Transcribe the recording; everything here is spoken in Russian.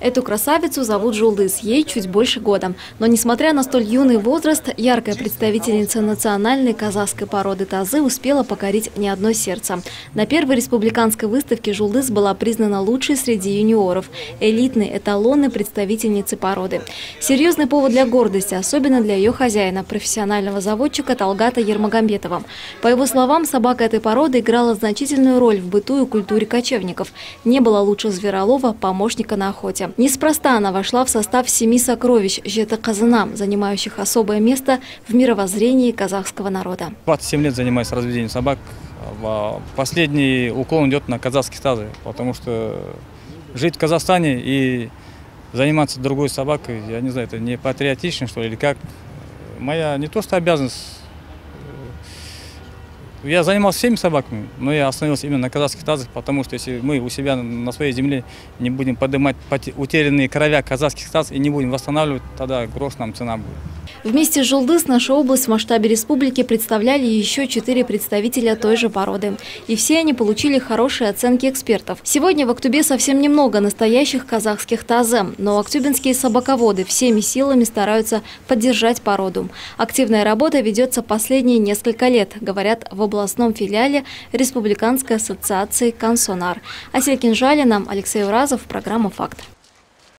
Эту красавицу зовут Жулдыс, ей чуть больше года. Но несмотря на столь юный возраст, яркая представительница национальной казахской породы тазы успела покорить не одно сердце. На первой республиканской выставке Жулдыс была признана лучшей среди юниоров, элитной, эталонной представительницы породы. Серьезный повод для гордости, особенно для ее хозяина, профессионального заводчика Талгата Ермагомбетова. По его словам, собака этой породы играла значительную роль в быту и культуре кочевников. Не было лучше зверолова, помощника на охоте. Неспроста она вошла в состав семи сокровищ Жета Казана, занимающих особое место в мировоззрении казахского народа. 27 лет занимаюсь разведением собак. Последний уклон идет на казахские тазы, потому что жить в Казахстане и заниматься другой собакой, я не знаю, это не патриотично, что ли, или как. Моя не то что обязанность, я занимался всеми собаками, но я остановился именно на казахских тазах, потому что если мы у себя на своей земле не будем поднимать утерянные кровя казахских таз и не будем восстанавливать, тогда грош нам цена будет. Вместе с Жулдыс наша область в масштабе республики представляли еще четыре представителя той же породы. И все они получили хорошие оценки экспертов. Сегодня в Актубе совсем немного настоящих казахских тазы, но актюбинские собаководы всеми силами стараются поддержать породу. Активная работа ведется последние несколько лет, говорят в областном филиале Республиканской ассоциации «Консонар». Асель Кинжалина, Алексей Уразов, программа «Факт».